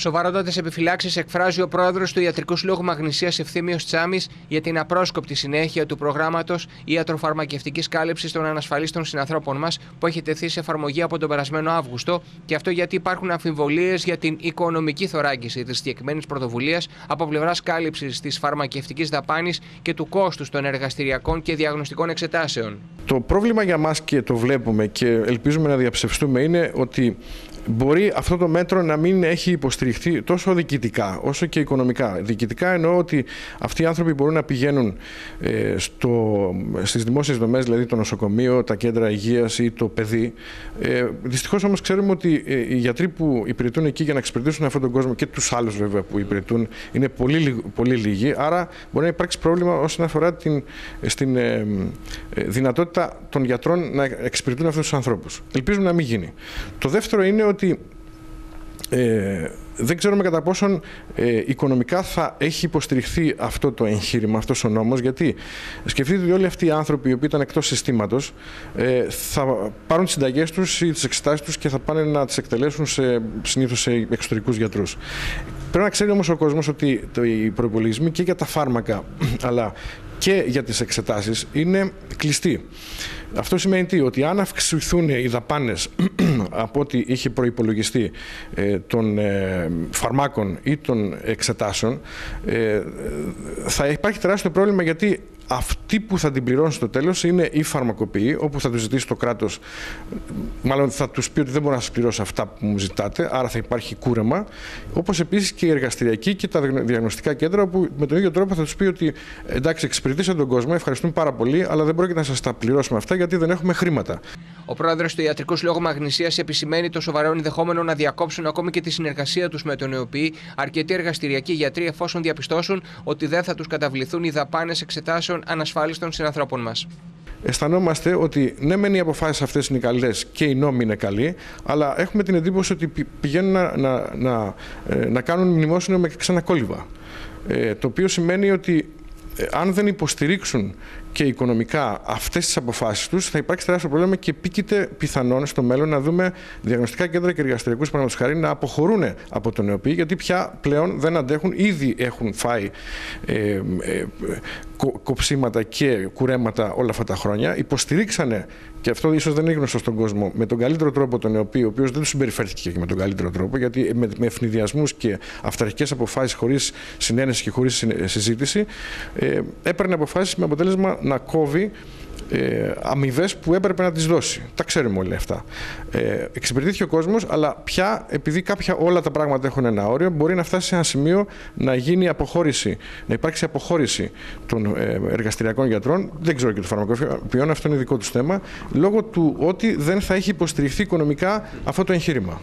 Σοβαρότατες επιφυλάξεις εκφράζει ο πρόεδρος του Ιατρικού Συλλόγου Μαγνησίας Ευθύμιος Τσάμι για την απρόσκοπτη συνέχεια του προγράμματος ιατροφαρμακευτικής κάλυψης των ανασφαλίστων συνανθρώπων μας που έχει τεθεί σε εφαρμογή από τον περασμένο Αύγουστο και αυτό γιατί υπάρχουν αμφιβολίες για την οικονομική θωράκιση της συγκεκριμένης πρωτοβουλίας από πλευράς κάλυψης της φαρμακευτικής δαπάνης και του κόστους των εργαστηριακών και διαγνωστικών εξετάσεων. Το πρόβλημα για μας και το βλέπουμε και ελπίζουμε να διαψευστούμε είναι ότι μπορεί αυτό το μέτρο να μην έχει υποστηριχθεί τόσο διοικητικά όσο και οικονομικά. Διοικητικά εννοώ ότι αυτοί οι άνθρωποι μπορούν να πηγαίνουν ε, στο, στις δημόσιες δομές, δηλαδή το νοσοκομείο, τα κέντρα υγείας ή το παιδί. Ε, δυστυχώς όμως ξέρουμε ότι ε, οι γιατροί που υπηρετούν εκεί για να εξυπηρετήσουν αυτόν τον κόσμο και τους άλλους βέβαια που υπηρετούν είναι πολύ, πολύ λίγοι, άρα μπορεί να υπάρξει πρόβλημα όσον αφορά την, στην ε, ε, δυνατότητα των γιατρών να εξυπηρετούν αυτούς τους ανθρώπους. Ελπίζουμε να μην γίνει. Το δεύτερο είναι ότι ότι ε, δεν ξέρουμε κατά πόσον ε, οικονομικά θα έχει υποστηριχθεί αυτό το εγχείρημα, αυτός ο νόμος, γιατί σκεφτείτε ότι όλοι αυτοί οι άνθρωποι οι οποίοι ήταν εκτός συστήματος ε, θα πάρουν τις συνταγές τους ή τις εξετάσεις τους και θα πάνε να τις εκτελέσουν συνήθως σε εξωτερικούς γιατρούς. Πρέπει να ξέρει όμως ο κόσμος ότι οι προπολογισμοί και για τα φάρμακα αλλά και για τις εξετάσεις είναι κλειστοί. Αυτό σημαίνει τι, ότι αν αυξηθούν οι δαπάνες από ό,τι είχε προϋπολογιστεί ε, των ε, φαρμάκων ή των εξετάσεων, ε, θα υπάρχει τεράστιο πρόβλημα γιατί αυτοί που θα την πληρώνουν στο τέλος είναι οι φαρμακοποιοί, όπου θα τους ζητήσει το κράτος, μάλλον θα τους πει ότι δεν μπορώ να σας πληρώσω αυτά που μου ζητάτε, άρα θα υπάρχει κούρεμα. Όπως επίσης και οι εργαστηριακοί και τα διαγνωστικά κέντρα, όπου με τον ίδιο τρόπο θα τους πει ότι εντάξει, εξυπηρετήσατε τον κόσμο, ευχαριστούμε πάρα πολύ, αλλά δεν πρόκειται να σας τα πληρώσουμε αυτά γιατί δεν έχουμε χρήματα. Ο πρόεδρος του Ιατρικούς Συλλόγου Μαγνησίας επισημαίνει το σοβαρό ενδεχόμενο να διακόψουν ακόμη και τη συνεργασία τους με τον ΕΟΠΗ αρκετοί εργαστηριακοί γιατροί εφόσον διαπιστώσουν ότι δεν θα τους καταβληθούν οι δαπάνες εξετάσεων ανασφάλιστων συνανθρώπων μας. Αισθανόμαστε ότι ναι, μεν οι αποφάσεις αυτές είναι καλές και οι νόμοι είναι καλοί, αλλά έχουμε την εντύπωση ότι πηγαίνουν να, να, να, ε, να κάνουν μνημόσυνο με ξανακόλληβα. Ε, το οποίο σημαίνει ότι ε, αν δεν υποστηρίξουν και οικονομικά αυτές τις αποφάσεις τους θα υπάρξει τεράστιο πρόβλημα και επίκειται πιθανόν στο μέλλον να δούμε διαγνωστικά κέντρα και εργαστηριακούς χάρη να αποχωρούν από τον ΕΟΠΗ γιατί πια πλέον δεν αντέχουν, ήδη έχουν φάει ε, ε, κοψίματα και κουρέματα όλα αυτά τα χρόνια. Υποστηρίξανε, και αυτό ίσως δεν είναι γνωστό στον κόσμο, με τον καλύτερο τρόπο τον οποίο, ο οποίος δεν του συμπεριφέρθηκε και με τον καλύτερο τρόπο, γιατί με, με ευνηδιασμούς και αυταρχικές αποφάσεις χωρίς συνένεση και χωρίς συζήτηση, ε, έπαιρνε αποφάσεις με αποτέλεσμα να κόβει ε, αμοιβές που έπρεπε να τις δώσει. Τα ξέρουμε όλοι αυτά. Ε, εξυπηρετήθηκε ο κόσμος, αλλά πια επειδή κάποια όλα τα πράγματα έχουν ένα όριο, μπορεί να φτάσει σε ένα σημείο να γίνει αποχώρηση, να υπάρξει αποχώρηση των ε, εργαστηριακών γιατρών, δεν ξέρω και των φαρμακοποιών, αυτό είναι δικό τους θέμα, λόγω του ότι δεν θα έχει υποστηριχθεί οικονομικά αυτό το εγχείρημα.